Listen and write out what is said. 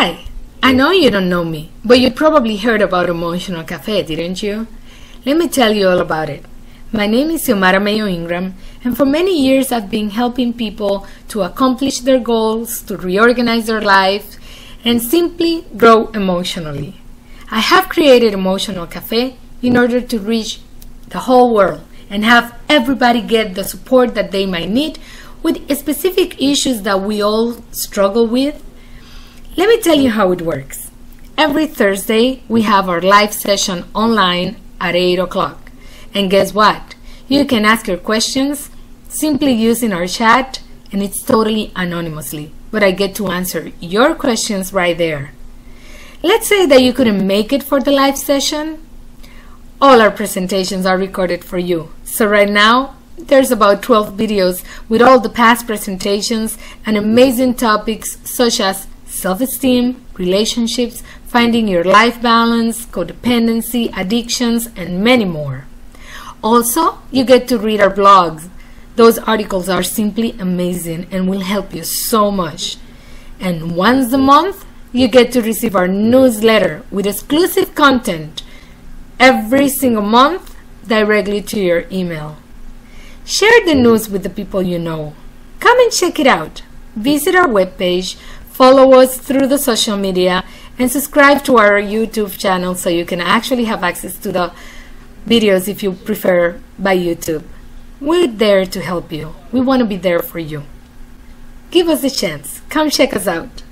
Hi, I know you don't know me, but you probably heard about Emotional Cafe, didn't you? Let me tell you all about it. My name is Xiomara Mayo Ingram, and for many years I've been helping people to accomplish their goals, to reorganize their lives, and simply grow emotionally. I have created Emotional Cafe in order to reach the whole world and have everybody get the support that they might need with specific issues that we all struggle with let me tell you how it works. Every Thursday, we have our live session online at 8 o'clock. And guess what? You can ask your questions simply using our chat, and it's totally anonymously. But I get to answer your questions right there. Let's say that you couldn't make it for the live session. All our presentations are recorded for you. So right now, there's about 12 videos with all the past presentations and amazing topics such as self-esteem, relationships, finding your life balance, codependency, addictions, and many more. Also, you get to read our blogs. Those articles are simply amazing and will help you so much. And once a month, you get to receive our newsletter with exclusive content every single month directly to your email. Share the news with the people you know. Come and check it out. Visit our webpage follow us through the social media, and subscribe to our YouTube channel so you can actually have access to the videos if you prefer by YouTube. We're there to help you. We want to be there for you. Give us a chance. Come check us out.